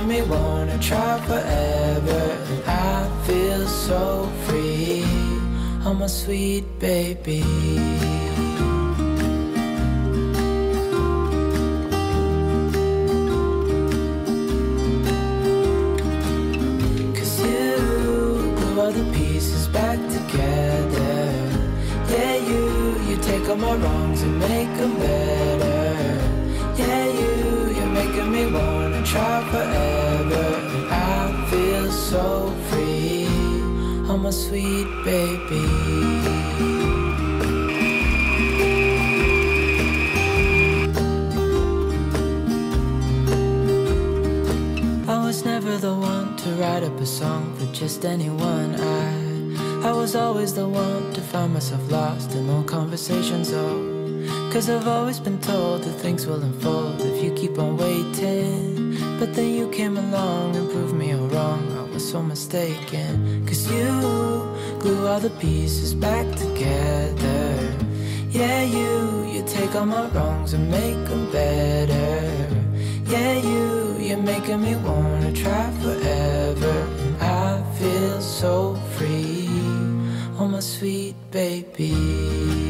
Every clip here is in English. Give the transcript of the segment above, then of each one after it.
Making me wanna try forever. I feel so free. Oh, my sweet baby. Cause you glue all the pieces back together. Yeah, you, you take all my wrongs and make them better. Yeah, you, you're making me wanna try forever. I feel so free. Oh, my sweet baby. I was never the one to write up a song for just anyone. I, I was always the one to find myself lost in long conversations. Oh, cause I've always been told that things will unfold if you keep on waiting. But then you came along and proved me all wrong. I was so mistaken. Cause you glue all the pieces back together. Yeah, you, you take all my wrongs and make them better. Yeah, you, you're making me wanna try forever. And I feel so free. Oh, my sweet baby.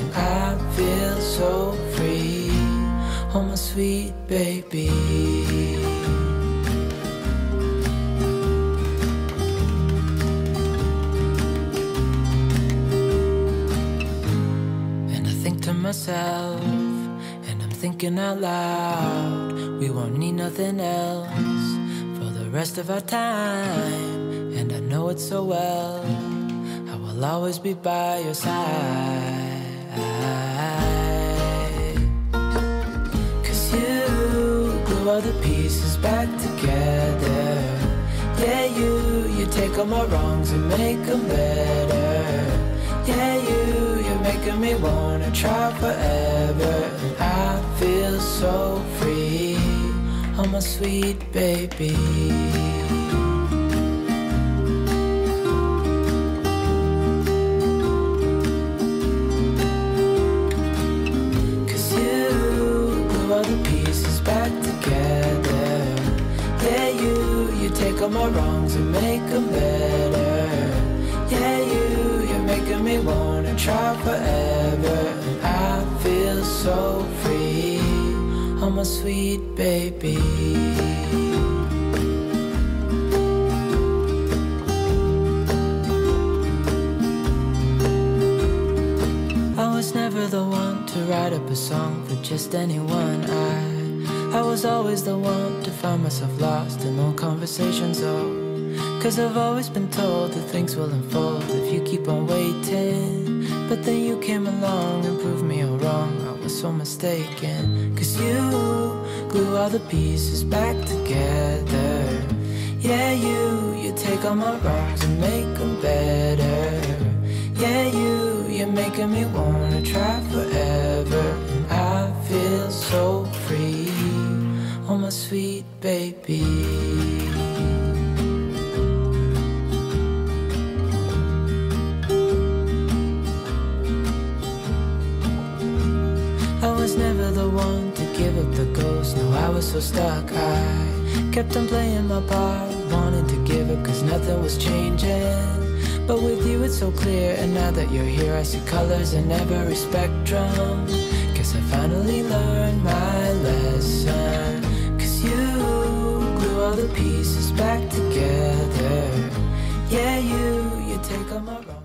I feel so free. Oh, my sweet baby. And I think to myself, and I'm thinking out loud, we won't need nothing else for the rest of our time. And I know it so well, I will always be by your side. The pieces back together. Yeah, you, you take all my wrongs and make them better. Yeah, you, you're making me wanna try forever. I feel so free. Oh, my sweet baby. My wrongs and make them better. Yeah, you, you're making me wanna try forever. I feel so free. Oh, my sweet baby. I was never the one to write up a song for just anyone. I I was always the one to find myself lost in long conversations. Oh, cause I've always been told that things will unfold if you keep on waiting. But then you came along and proved me all wrong. I was so mistaken. Cause you glue all the pieces back together. Yeah, you, you take all my wrongs and make them better. Yeah, you, you're making me wanna try forever. And I feel so free. Oh, my sweet baby. I was never the one to give up the ghost. No, I was so stuck. I kept on playing my part, wanting to give up cause nothing was changing. But with you, it's so clear. And now that you're here, I see colors in every spectrum. Guess I finally learned my lesson. You glue all the pieces back together. Yeah, you, you take all my.